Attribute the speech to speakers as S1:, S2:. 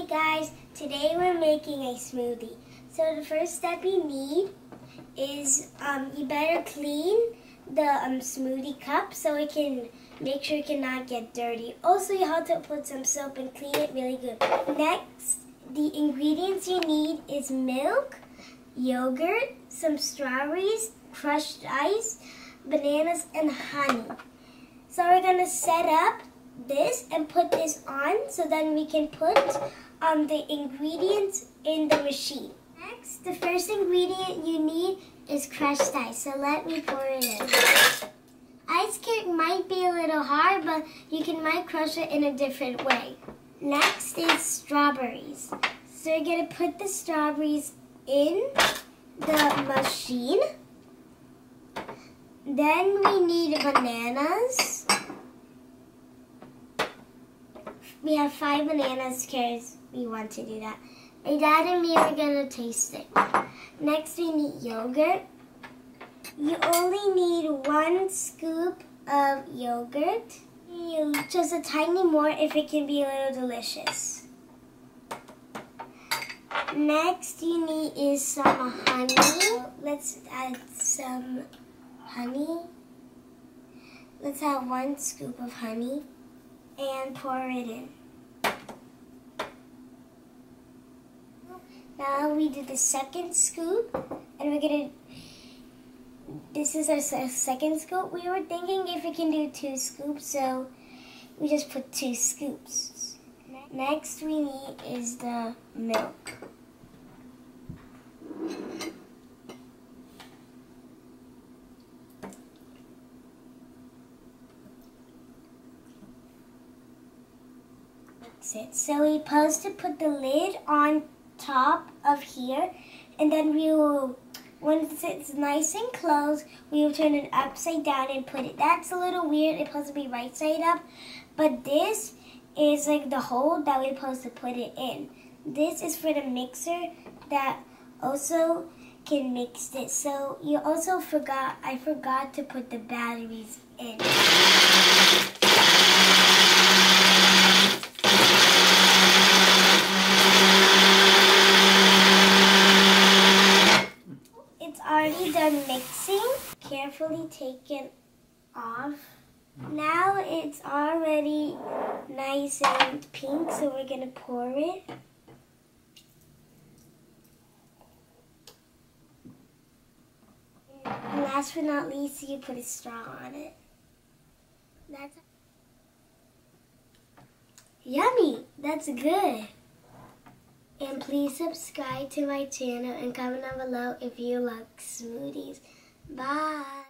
S1: Hey guys, today we're making a smoothie. So the first step you need is um, you better clean the um, smoothie cup so it can make sure it cannot get dirty. Also you have to put some soap and clean it really good. Next, the ingredients you need is milk, yogurt, some strawberries, crushed ice, bananas, and honey. So we're gonna set up this and put this on so then we can put um, the ingredients in the machine. Next, the first ingredient you need is crushed ice. So let me pour it in. Ice cake might be a little hard, but you can might crush it in a different way. Next is strawberries. So you're gonna put the strawberries in the machine. Then we need bananas. We have five bananas because we want to do that. My dad and me are going to taste it. Next we need yogurt. You only need one scoop of yogurt. You just a tiny more if it can be a little delicious. Next you need is some honey. Let's add some honey. Let's have one scoop of honey and pour it in. Now we do the second scoop and we're gonna, this is our second scoop. We were thinking if we can do two scoops, so we just put two scoops. Next we need is the milk. It. So we're supposed to put the lid on top of here and then we will, once it's nice and closed, we will turn it upside down and put it. That's a little weird. It's supposed to be right side up, but this is like the hole that we're supposed to put it in. This is for the mixer that also can mix this. So you also forgot, I forgot to put the batteries in. Mixing. Carefully take it off. Now it's already nice and pink, so we're going to pour it. And last but not least, you put a straw on it. That's yummy. That's good. And please subscribe to my channel and comment down below if you like smoothies. Bye.